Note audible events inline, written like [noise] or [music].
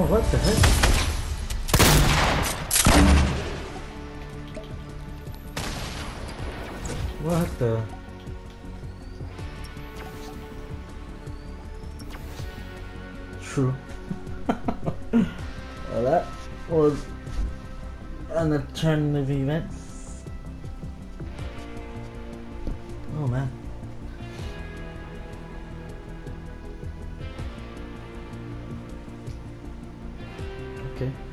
Oh, what the heck? What the... True. [laughs] well, that was an alternative event. Oh man. Okay.